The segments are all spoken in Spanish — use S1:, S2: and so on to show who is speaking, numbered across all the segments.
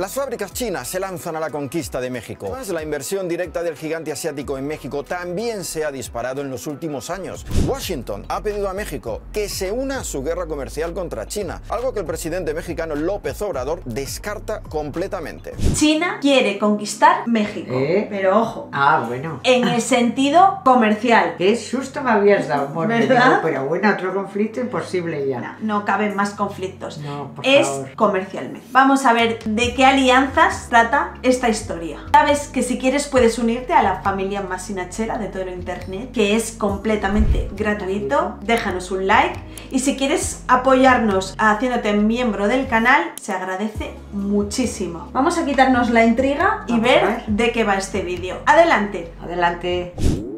S1: Las fábricas chinas se lanzan a la conquista de México. Además, la inversión directa del gigante asiático en México también se ha disparado en los últimos años. Washington ha pedido a México que se una a su guerra comercial contra China, algo que el presidente mexicano López Obrador descarta completamente.
S2: China quiere conquistar México,
S3: ¿Eh?
S2: pero ojo,
S3: Ah, bueno.
S2: en el sentido comercial.
S3: Qué susto me habías dado.
S2: ¿Verdad?
S3: Digo, Pero bueno, otro conflicto imposible ya.
S2: No, no caben más conflictos.
S3: No, por
S2: es
S3: favor.
S2: comercialmente. Vamos a ver de qué alianzas trata esta historia. Sabes que si quieres puedes unirte a la familia más sinachera de todo el internet, que es completamente gratuito. Déjanos un like y si quieres apoyarnos haciéndote miembro del canal, se agradece muchísimo. Vamos a quitarnos la intriga y ver
S3: ver.
S2: de qué va este vídeo. Adelante.
S3: Adelante.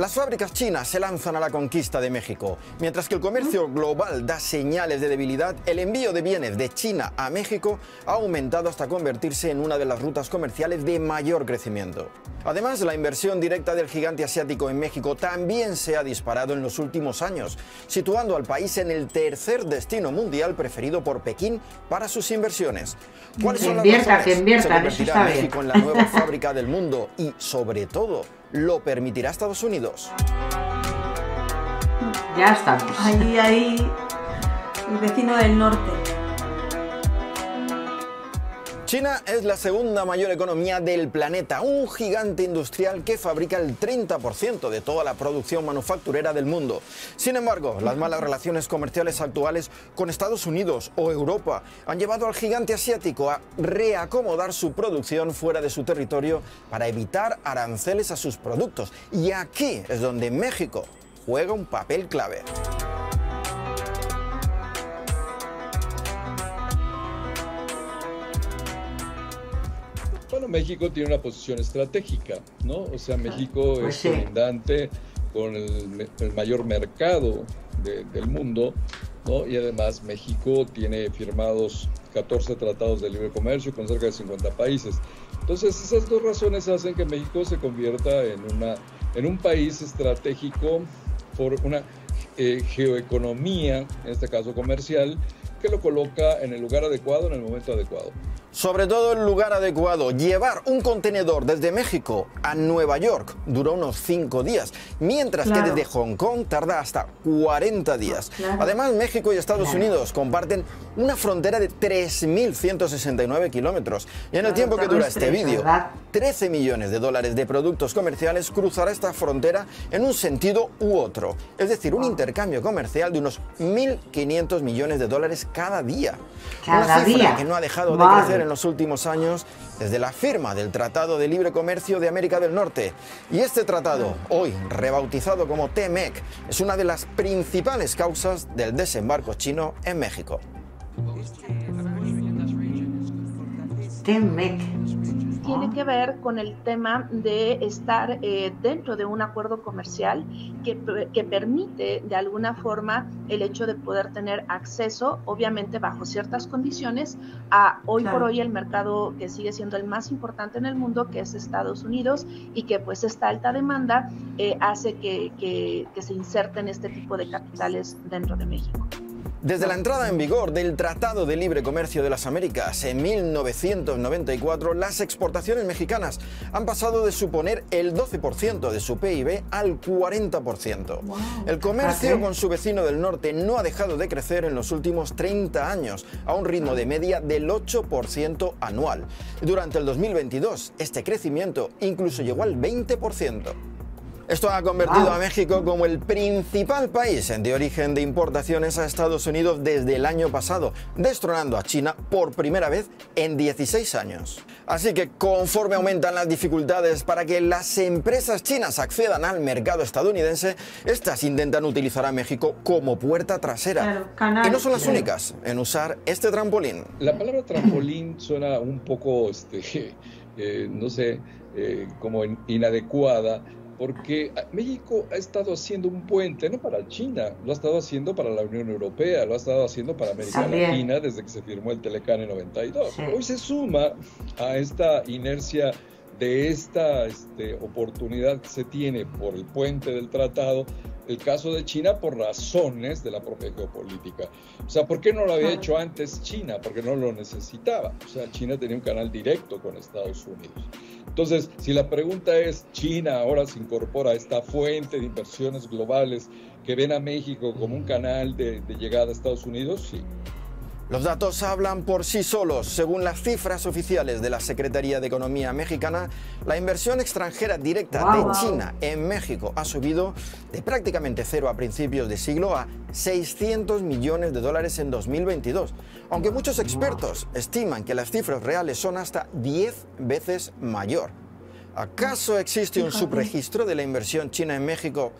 S1: Las fábricas chinas se lanzan a la conquista de México. Mientras que el comercio global da señales de debilidad, el envío de bienes de China a México ha aumentado hasta convertirse en una de las rutas comerciales de mayor crecimiento. Además, la inversión directa del gigante asiático en México también se ha disparado en los últimos años, situando al país en el tercer destino mundial preferido por Pekín para sus inversiones. ¿Cuáles
S3: Que
S1: son las
S3: inviertan,
S1: razones?
S3: que inviertan,
S1: ¿Se
S3: eso bien.
S1: México en la nueva fábrica del mundo y, sobre todo, lo permitirá Estados Unidos?
S3: Ya estamos.
S2: Ahí, ahí, el vecino del norte.
S1: China es la segunda mayor economía del planeta, un gigante industrial que fabrica el 30% de toda la producción manufacturera del mundo. Sin embargo, las malas relaciones comerciales actuales con Estados Unidos o Europa han llevado al gigante asiático a reacomodar su producción fuera de su territorio para evitar aranceles a sus productos. Y aquí es donde México juega un papel clave.
S4: Bueno, México tiene una posición estratégica, ¿no? O sea, México
S3: Pues
S4: es
S3: sí.
S4: colindante con el, el mayor mercado de- del mundo, ¿no? Y además México tiene firmados 14 tratados de libre comercio con cerca de 50 países. Entonces, esas dos razones hacen que México se convierta en, una, en un país estratégico por una eh, geoeconomía, en este caso comercial, que lo coloca en el lugar adecuado, en el momento adecuado.
S1: Sobre todo el lugar adecuado. Llevar un contenedor desde México a Nueva York dura unos 5 días, mientras
S2: Claro.
S1: que desde Hong Kong tarda hasta 40 días.
S2: Claro.
S1: Además, México y Estados
S3: Claro.
S1: Unidos comparten una frontera de 3.169 kilómetros. Y en el tiempo que dura este vídeo,
S3: ¿verdad?
S1: 13 millones de dólares de productos comerciales cruzará esta frontera en un sentido u otro. Es decir, un intercambio comercial de unos 1.500 millones de dólares cada día.
S3: Cada
S1: Una cifra
S3: día.
S1: que no ha dejado de crecer en los últimos años desde la firma del Tratado de Libre Comercio de América del Norte. Y este tratado, hoy rebautizado como TMEC, es una de las principales causas del desembarco chino en México.
S3: Temec.
S5: Tiene que ver con el tema de estar eh, dentro de un acuerdo comercial que, que permite de alguna forma el hecho de poder tener acceso, obviamente bajo ciertas condiciones, a hoy
S2: Claro.
S5: por hoy el mercado que sigue siendo el más importante en el mundo, que es Estados Unidos, y que pues esta alta demanda eh, hace que, que, que se inserten este tipo de capitales dentro de México.
S1: Desde la entrada en vigor del Tratado de Libre Comercio de las Américas en 1994, las exportaciones mexicanas han pasado de suponer el 12% de su PIB al 40%. El comercio con su vecino del norte no ha dejado de crecer en los últimos 30 años, a un ritmo de media del 8% anual. Durante el 2022, este crecimiento incluso llegó al 20%. Esto ha convertido
S3: Wow.
S1: a México como el principal país de origen de importaciones a Estados Unidos desde el año pasado, destronando a China por primera vez en 16 años. Así que conforme aumentan las dificultades para que las empresas chinas accedan al mercado estadounidense, estas intentan utilizar a México como puerta trasera. Y no son las únicas en usar este trampolín.
S4: La palabra trampolín suena un poco, este, eh, no sé, eh, como in- inadecuada, porque a- México ha estado haciendo un puente, no para China, lo ha estado haciendo para la Unión Europea, lo ha estado haciendo para América
S3: También.
S4: Latina desde que se firmó el Telecán en 92.
S3: Sí.
S4: Hoy se suma a esta inercia de esta este, oportunidad que se tiene por el puente del tratado el caso de China por razones de la propia geopolítica. O sea, ¿por qué no lo había hecho antes China? Porque no lo necesitaba. O sea, China tenía un canal directo con Estados Unidos. Entonces, si la pregunta es, China ahora se incorpora a esta fuente de inversiones globales que ven a México como un canal de, de llegada a Estados Unidos, sí.
S1: Los datos hablan por sí solos. Según las cifras oficiales de la Secretaría de Economía mexicana, la inversión extranjera directa
S3: Wow,
S1: de. China en México ha subido de prácticamente cero a principios de siglo a 600 millones de dólares en 2022, aunque muchos expertos estiman que las cifras reales son hasta 10 veces mayor. ¿Acaso existe un subregistro de la inversión china en México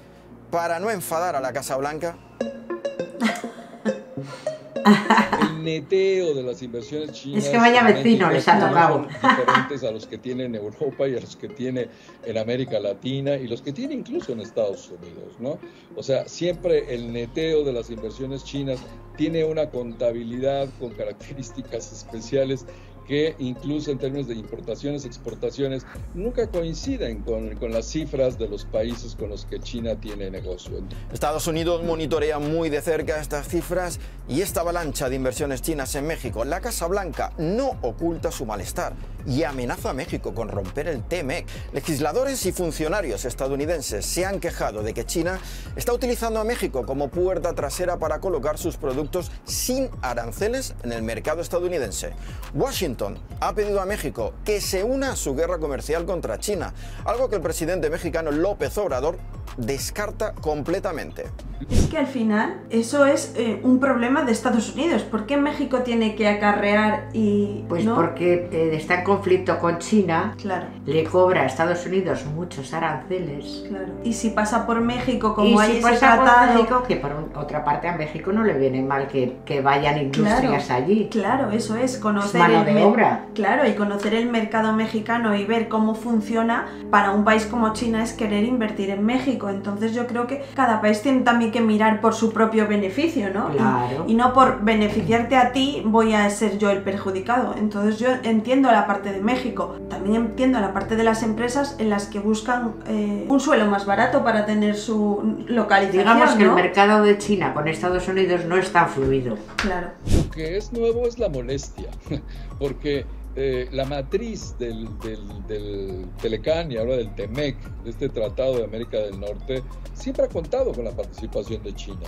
S1: para no enfadar a la Casa Blanca?
S4: El neteo de las inversiones chinas.
S3: Es que vaya vecino les ha tocado.
S4: diferentes a los que tiene en Europa y a los que tiene en América Latina y los que tiene incluso en Estados Unidos, ¿no? O sea, siempre el neteo de las inversiones chinas tiene una contabilidad con características especiales que incluso en términos de importaciones, exportaciones, nunca coinciden con, con las cifras de los países con los que China tiene negocio.
S1: Estados Unidos monitorea muy de cerca estas cifras y esta avalancha de inversiones chinas en México. La Casa Blanca no oculta su malestar y amenaza a México con romper el TMEC. Legisladores y funcionarios estadounidenses se han quejado de que China está utilizando a México como puerta trasera para colocar sus productos sin aranceles en el mercado estadounidense. Washington ha pedido a México que se una a su guerra comercial contra China, algo que el presidente mexicano López Obrador descarta completamente.
S2: Es que al final eso es eh, un problema de Estados Unidos. ¿Por qué México tiene que acarrear y
S3: Pues
S2: no?
S3: porque eh, está en conflicto con China,
S2: Claro,
S3: le cobra a Estados Unidos muchos aranceles.
S2: claro. Y si pasa por México,
S3: y
S2: como hay
S3: si
S2: ese
S3: pasa por
S2: tratado,
S3: México, que por un- otra parte a México no le viene mal que, que vayan industrias
S2: Claro,
S3: allí.
S2: Claro, eso es conocer
S3: Es mano
S2: el
S3: de obra.
S2: Claro, y conocer el mercado mexicano y ver cómo funciona para un país como China es querer invertir en México. Entonces yo creo que cada país tiene también que mirar por su propio beneficio, ¿no? Y-
S3: Claro.
S2: Y, no por beneficiarte a ti voy a ser yo el perjudicado. Entonces yo entiendo la parte de México, también entiendo la parte de las empresas en las que buscan eh, un suelo más barato para tener su localización.
S3: Digamos que
S2: ¿no?
S3: el mercado de China con Estados Unidos no es tan fluido.
S2: Claro.
S4: Lo que es nuevo es la molestia, porque eh, la matriz del, del, del Telecán y ahora del TEMEC, de este Tratado de América del Norte, siempre ha contado con la participación de China.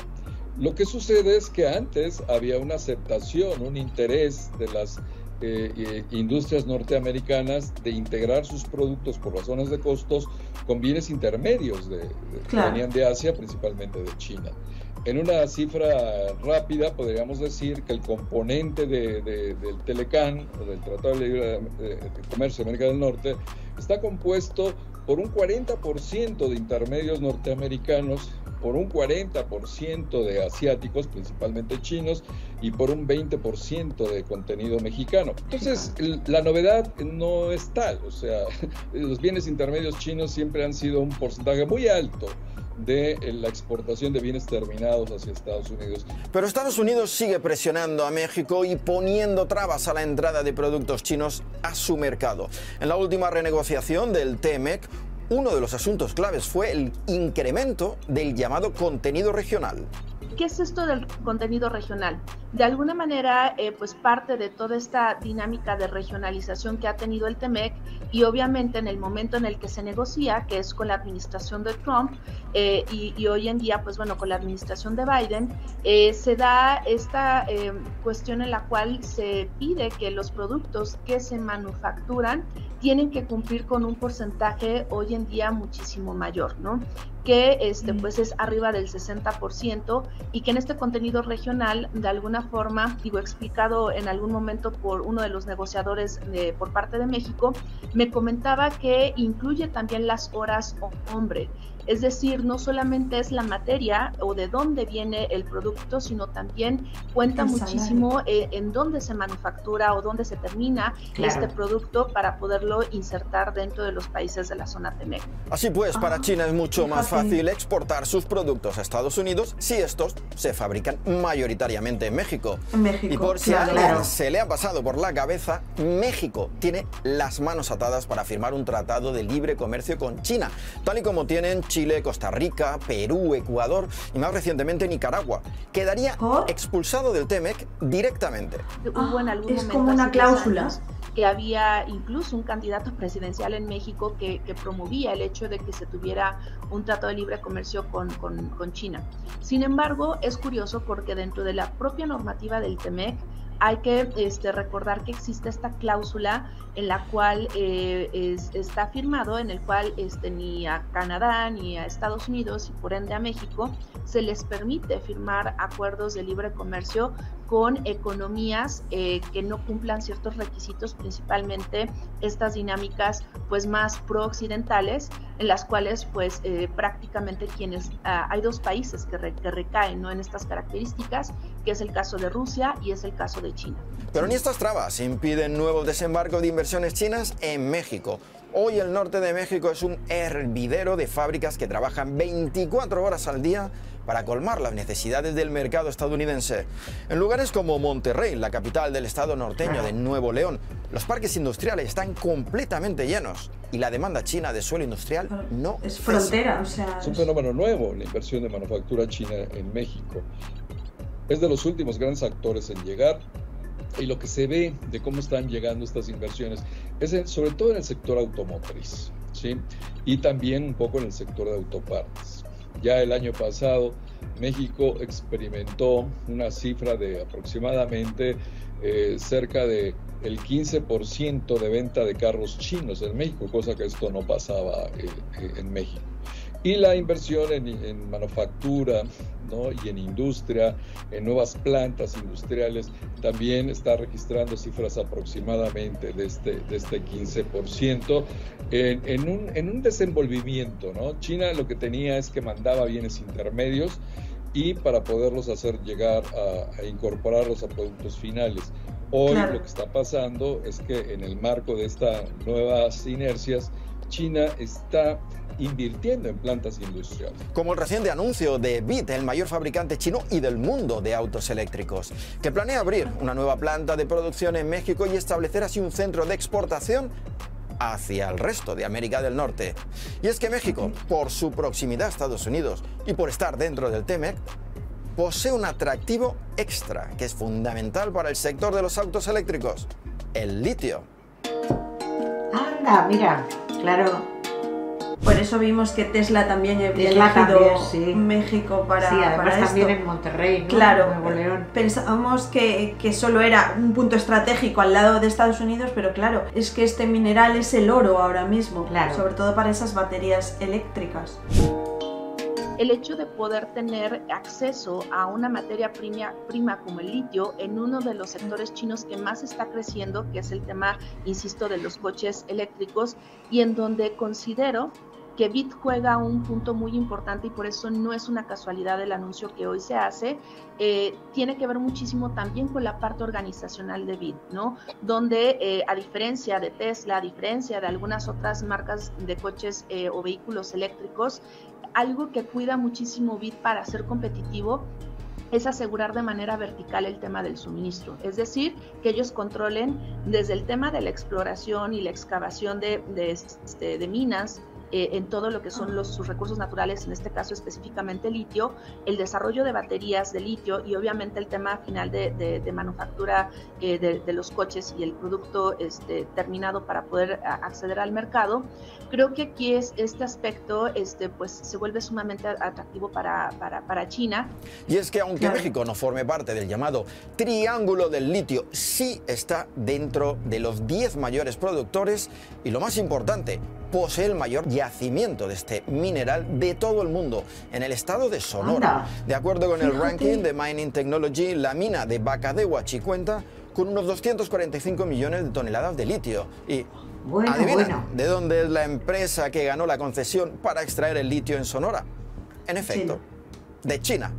S4: Lo que sucede es que antes había una aceptación, un interés de las eh, eh, industrias norteamericanas de integrar sus productos por razones de costos con bienes intermedios de, de- que venían de Asia, principalmente de China. En una cifra rápida, podríamos decir que el componente de- de- del Telecán, o del Tratado de Libre de Comercio de América del Norte, está compuesto por un 40% de intermedios norteamericanos, por un 40% de asiáticos, principalmente chinos, y por un 20% de contenido mexicano. Entonces, la novedad no es tal, o sea, los bienes intermedios chinos siempre han sido un porcentaje muy alto de eh, la exportación de bienes terminados hacia Estados Unidos.
S1: Pero Estados Unidos sigue presionando a México y poniendo trabas a la entrada de productos chinos a su mercado. En la última renegociación del TMEC, uno de los asuntos claves fue el incremento del llamado contenido regional.
S5: ¿Qué es esto del contenido regional? De alguna manera, eh, pues parte de toda esta dinámica de regionalización que ha tenido el TEMEC y obviamente en el momento en el que se negocia, que es con la administración de Trump eh, y, hoy en día, pues bueno, con la administración de Biden, eh, se da esta cuestión en la cual se pide que los productos que se manufacturan tienen que cumplir con un porcentaje hoy en día muchísimo mayor, ¿no? Que este, pues es arriba del 60% y que en este contenido regional, de alguna forma, digo, explicado en algún momento por uno de los negociadores de, por parte de México, me comentaba que incluye también las horas hombre. Es decir, no solamente es la materia o de dónde viene el producto, sino también cuenta muchísimo eh, en dónde se manufactura o dónde se termina
S3: Claro.
S5: este producto para poderlo insertar dentro de los países de la zona TEMEC.
S1: Así pues, para
S2: Ah,
S1: China es mucho más. Fácil exportar sus productos a Estados Unidos si estos se fabrican mayoritariamente en México.
S2: México
S1: y por si
S2: claro.
S1: a alguien
S2: Claro.
S1: se le ha pasado por la cabeza, México tiene las manos atadas para firmar un tratado de libre comercio con China, tal y como tienen Chile, Costa Rica, Perú, Ecuador y más recientemente Nicaragua. Quedaría expulsado del TEMEC directamente.
S5: Hubo en algún
S2: Ah, es como una cláusula.
S5: Que había incluso un candidato presidencial en México que, que promovía el hecho de que se tuviera un trato de libre comercio con, con- con China. Sin embargo, es curioso porque dentro de la propia normativa del TEMEC hay que este, recordar que existe esta cláusula en la cual eh, es- está firmado, en el cual este, ni a Canadá ni a Estados Unidos y por ende a México se les permite firmar acuerdos de libre comercio con economías eh, que no cumplan ciertos requisitos, principalmente estas dinámicas pues más pro-occidentales, en las cuales pues eh, prácticamente quienes, ah, hay dos países que, re- que recaen ¿no? en estas características, que es el caso de Rusia y es el caso de China.
S1: Pero ni estas trabas impiden nuevos desembarcos de inversiones chinas en México. Hoy el norte de México es un hervidero de fábricas que trabajan 24 horas al día para colmar las necesidades del mercado estadounidense. En lugares como Monterrey, la capital del estado norteño de Nuevo León, los parques industriales están completamente llenos y la demanda china de suelo industrial no
S2: Es
S1: cesa.
S2: frontera, o sea...
S4: Es un fenómeno nuevo la inversión de manufactura china en México. Es de los últimos grandes actores en llegar y lo que se ve de cómo están llegando estas inversiones es sobre todo en el sector automotriz, ¿sí? Y también un poco en el sector de autopartes. Ya el año pasado México experimentó una cifra de aproximadamente eh, cerca de el 15% de venta de carros chinos en México, cosa que esto no pasaba eh, eh, en México. Y la inversión en, en manufactura ¿no? y en industria, en nuevas plantas industriales, también está registrando cifras aproximadamente de este, de este 15% en, en un, en un desenvolvimiento. ¿no? China lo que tenía es que mandaba bienes intermedios y para poderlos hacer llegar a, a incorporarlos a productos finales. Hoy
S2: Claro.
S4: lo que está pasando es que en el marco de estas nuevas inercias, China está invirtiendo en plantas industriales.
S1: Como el reciente anuncio de BIT, el mayor fabricante chino y del mundo de autos eléctricos, que planea abrir una nueva planta de producción en México y establecer así un centro de exportación hacia el resto de América del Norte. Y es que México, por su proximidad a Estados Unidos y por estar dentro del TEMEC, posee un atractivo extra que es fundamental para el sector de los autos eléctricos, el litio.
S3: Anda, mira, claro.
S2: Por eso vimos que Tesla también había
S3: Tesla
S2: elegido
S3: también, sí.
S2: México para,
S3: sí, además
S2: para
S3: también
S2: esto.
S3: en Monterrey, ¿no?
S2: Claro,
S3: Nuevo León.
S2: pensábamos que, que solo era un punto estratégico al lado de Estados Unidos, pero claro, es que este mineral es el oro ahora mismo,
S3: Claro.
S2: sobre todo para esas baterías eléctricas.
S5: El hecho de poder tener acceso a una materia prima, como el litio en uno de los sectores chinos que más está creciendo, que es el tema, insisto, de los coches eléctricos, y en donde considero que BIT juega un punto muy importante y por eso no es una casualidad el anuncio que hoy se hace, eh, tiene que ver muchísimo también con la parte organizacional de BIT, ¿no? Donde eh, a diferencia de Tesla, a diferencia de algunas otras marcas de coches eh, o vehículos eléctricos, algo que cuida muchísimo BIT para ser competitivo es asegurar de manera vertical el tema del suministro, es decir, que ellos controlen desde el tema de la exploración y la excavación de, de, este, de minas, eh, en todo lo que son los, sus recursos naturales, en este caso específicamente litio, el desarrollo de baterías de litio y obviamente el tema final de, de, de manufactura eh, de, de, los coches y el producto este, terminado para poder acceder al mercado. Creo que aquí es este aspecto este, pues, se vuelve sumamente atractivo para, para, para China.
S1: Y es que aunque claro. México no forme parte del llamado Triángulo del Litio, sí está dentro de los 10 mayores productores y lo más importante, posee el mayor yacimiento de este mineral de todo el mundo, en el estado de Sonora. De acuerdo con el ranking de Mining Technology, la mina de Baca de Huachi cuenta con unos 245 millones de toneladas de litio. Y
S3: bueno,
S1: adivina,
S3: bueno.
S1: ¿de dónde es la empresa que ganó la concesión para extraer el litio en Sonora? En efecto, de China.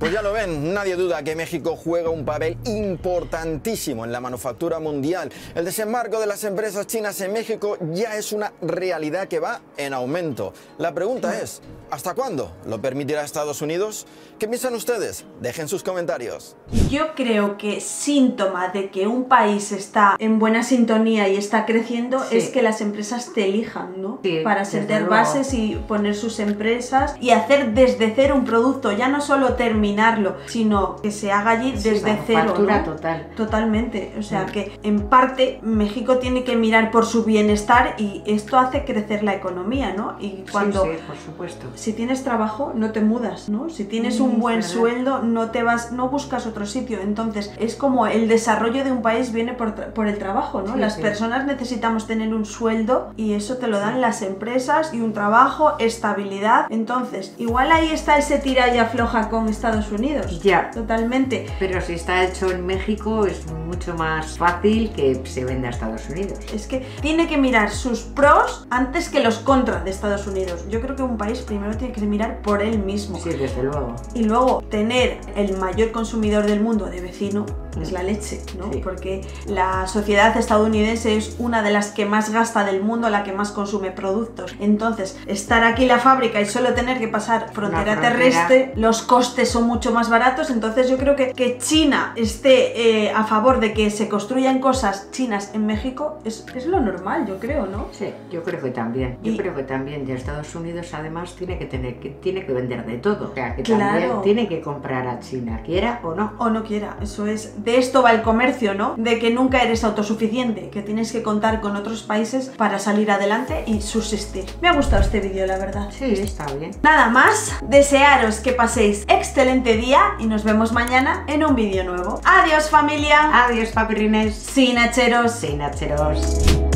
S1: Pues ya lo ven, nadie duda que México juega un papel importantísimo en la manufactura mundial. El desembarco de las empresas chinas en México ya es una realidad que va en aumento. La pregunta es, ¿hasta cuándo lo permitirá Estados Unidos? ¿Qué piensan ustedes? Dejen sus comentarios.
S2: Yo creo que síntoma de que un país está en buena sintonía y está creciendo
S3: Sí.
S2: es que las empresas te elijan, ¿no?
S3: Sí,
S2: Para sentar bases y poner sus empresas y hacer desde cero un producto, ya no solo terminarlo, sino que se haga allí
S3: Sí,
S2: desde cero.
S3: manufactura
S2: ¿no?
S3: total.
S2: Totalmente, o sea que en parte México tiene que mirar por su bienestar y esto hace crecer la economía, ¿no? Y cuando
S3: Sí, sí, por supuesto.
S2: si tienes trabajo no te mudas, ¿no? Si tienes
S3: Mm,
S2: un buen sueldo no te vas, no buscas otro sitio. Entonces es como el desarrollo de un país viene por, el trabajo, ¿no? Las personas necesitamos tener un sueldo y eso te lo dan las empresas y un trabajo, estabilidad. Entonces igual ahí está ese tira y afloja con Estados Unidos.
S3: Ya.
S2: Totalmente.
S3: Pero si está hecho en México es mucho más fácil que se venda a Estados Unidos.
S2: Es que tiene que mirar sus pros antes que los contras de Estados Unidos. Yo creo que un país primero tiene que mirar por él mismo.
S3: Sí, desde luego.
S2: Y luego tener el mayor consumidor del mundo de vecino es la leche, ¿no?
S3: Sí.
S2: Porque la sociedad estadounidense es una de las que más gasta del mundo, la que más consume productos. Entonces, estar aquí en la fábrica y solo tener que pasar frontera
S3: frontera.
S2: terrestre, los costes son mucho más baratos. Entonces, yo creo que que China esté eh, a favor de que se construyan cosas chinas en México es, es lo normal, yo creo, ¿no?
S3: Sí, yo creo que también. Yo
S2: Y-
S3: creo que también. Y Estados Unidos además tiene que tener que tiene que vender de todo. O sea, que
S2: Claro.
S3: también tiene que comprar a China, quiera o no.
S2: o no quiera. Eso es, de esto va el comercio, ¿no? De que nunca eres autosuficiente, que tienes que contar con otros países para salir adelante y subsistir. Me ha gustado este vídeo, la verdad.
S3: Sí, está bien.
S2: Nada más, desearos que paséis excelente día y nos vemos mañana en un vídeo nuevo. Adiós familia,
S3: Adiós, papirrines.
S2: sin hacheros.
S3: Sin hacheros.